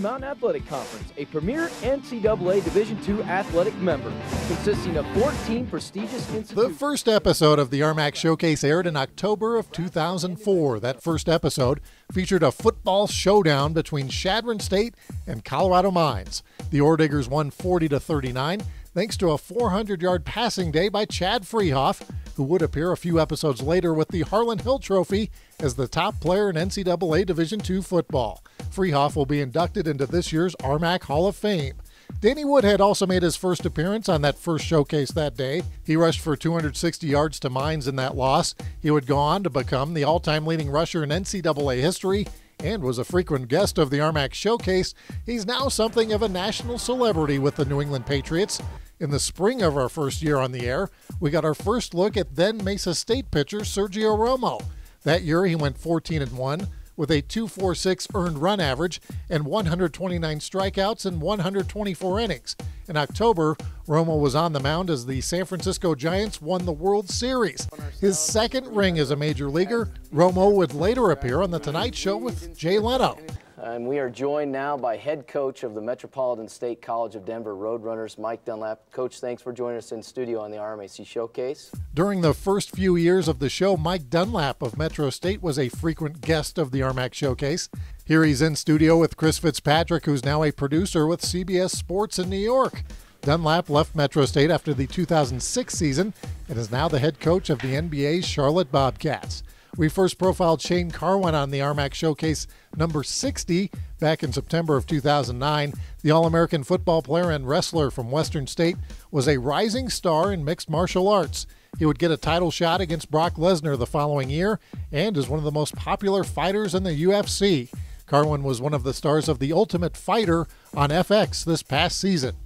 Mountain Athletic Conference, a premier NCAA Division II athletic member consisting of 14 prestigious institutions. The first episode of the RMAC Showcase aired in October of 2004. That first episode featured a football showdown between Chadron State and Colorado Mines. The Ore Diggers won 40 to 39 thanks to a 400-yard passing day by Chad Friehauf, who would appear a few episodes later with the Harlan Hill Trophy as the top player in NCAA Division II football. Friehauf will be inducted into this year's RMAC Hall of Fame. Danny Woodhead also made his first appearance on that first showcase that day. He rushed for 260 yards to Mines in that loss. He would go on to become the all time leading rusher in NCAA history and was a frequent guest of the RMAC Showcase. He's now something of a national celebrity with the New England Patriots. In the spring of our first year on the air, we got our first look at then Mesa State pitcher Sergio Romo. That year, he went 14 and 1 with a 246 earned run average and 129 strikeouts in 124 innings. In October, Romo was on the mound as the San Francisco Giants won the World Series. His second ring as a major leaguer, Romo would later appear on The Tonight Show with Jay Leno. And we are joined now by head coach of the Metropolitan State College of Denver Roadrunners, Mike Dunlap. Coach, thanks for joining us in studio on the RMAC Showcase. During the first few years of the show, Mike Dunlap of Metro State was a frequent guest of the RMAC Showcase. Here he's in studio with Chris Fitzpatrick, who's now a producer with CBS Sports in New York. Dunlap left Metro State after the 2006 season and is now the head coach of the NBA's Charlotte Bobcats. We first profiled Shane Carwin on the RMAC Showcase number 60 back in September of 2009. The All American football player and wrestler from Western State was a rising star in mixed martial arts. He would get a title shot against Brock Lesnar the following year and is one of the most popular fighters in the UFC. Carwin was one of the stars of The Ultimate Fighter on FX this past season.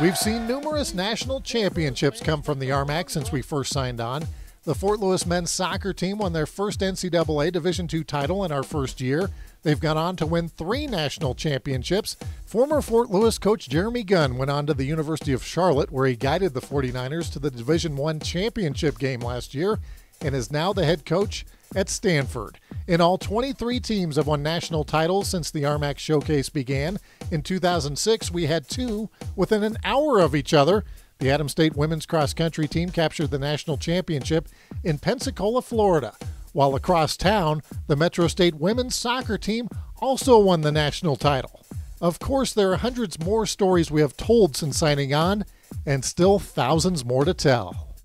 We've seen numerous national championships come from the RMAC since we first signed on. The Fort Lewis men's soccer team won their first NCAA Division II title in our first year. They've gone on to win three national championships. Former Fort Lewis coach Jeremy Gunn went on to the University of Charlotte, where he guided the 49ers to the Division I championship game last year, and is now the head coach at Stanford. In all, 23 teams have won national titles since the RMAC Showcase began. In 2006, we had two within an hour of each other. The Adams State women's cross country team captured the national championship in Pensacola, Florida, while across town, the Metro State women's soccer team also won the national title. Of course, there are hundreds more stories we have told since signing on, and still thousands more to tell.